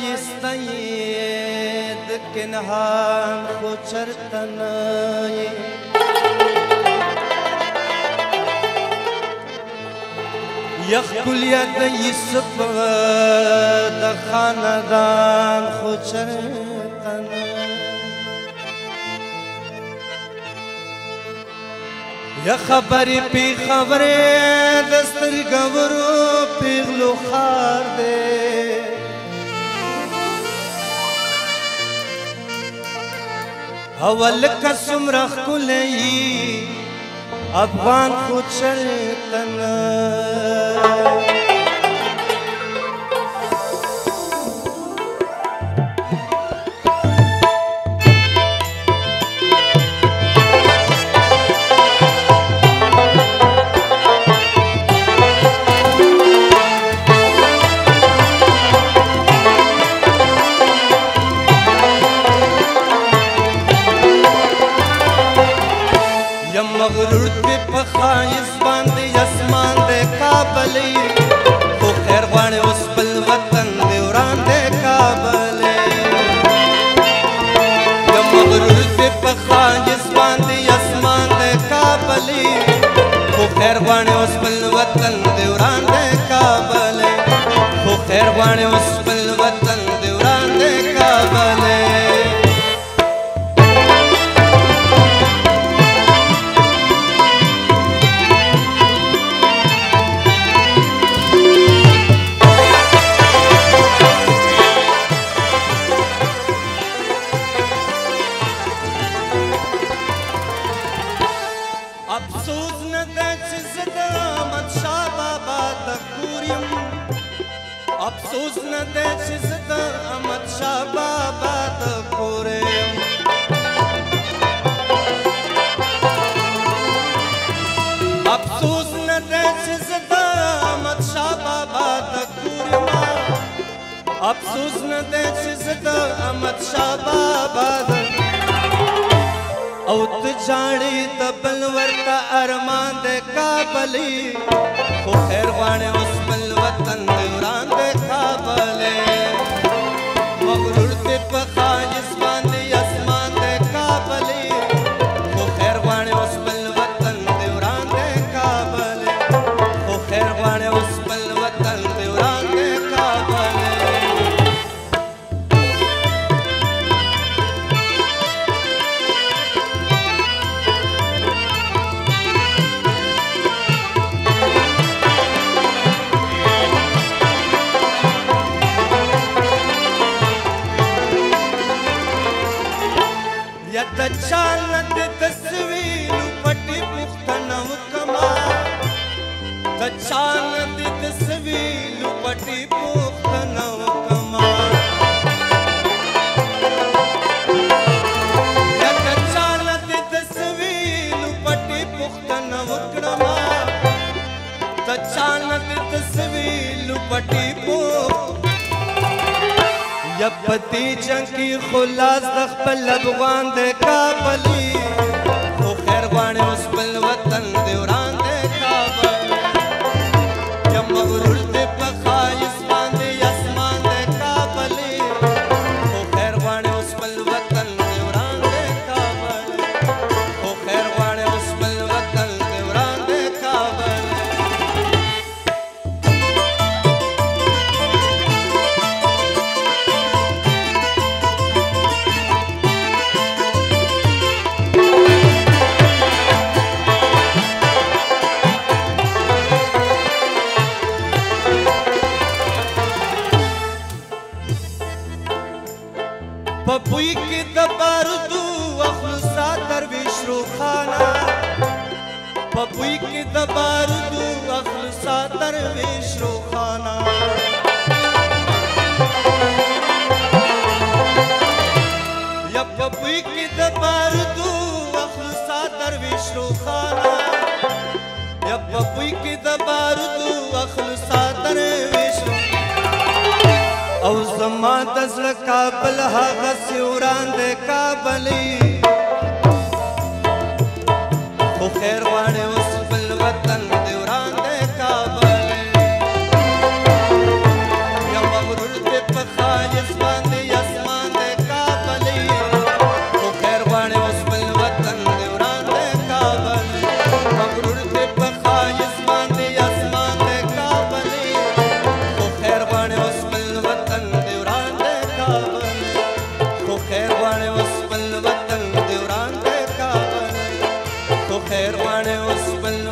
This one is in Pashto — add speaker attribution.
Speaker 1: شایسته د کنهان خو چرته نه یخ کلیت یوسف د خاندان خو چرته نه یا خبرې پی خبرې دستر گورو پیغلو خان اول قسم رخ کلی افغان خود شلطنه لور دې په خایس باندې اسمان دې کابلې خو خیر غواړي اوس بل وطن دې وران دې کابلې یم لور دې په خایس باندې اسمان دې کابلې خو خیر غواړي اوس بل وطن دې وران دې کابلې خو خیر غواړي اوس دچ زده احمد شاه بابا د کوریم افسوس نه دچ زده احمد شاه بابا د کوریم افسوس نه دچ زده احمد شاه بابا د کوریم افسوس نه دچ زده احمد شاه بابا د او ته جاړې د بل ورته ارمان د کابلې خو خیر غواړې اوس بل وطن यत चानद तस्वीर पटी पुख्त नव कमा चानद तस्वीर पटी पुख्त नव कमा यत चानद तस्वीर पटी पुख्त नव कमा चानद तस्वीर पटी पुख्त یا پتی جنگ کی خلاص د خپل افغان د کابل په پوی کې د بارودو اخلصا درویش روخانا په پوی کې د بارودو اخلصا درویش روخانا یا په پوی کې د بارودو اخلصا درویش روخانا کابل هغه سوران د کابلی خو خیر Hermaneos,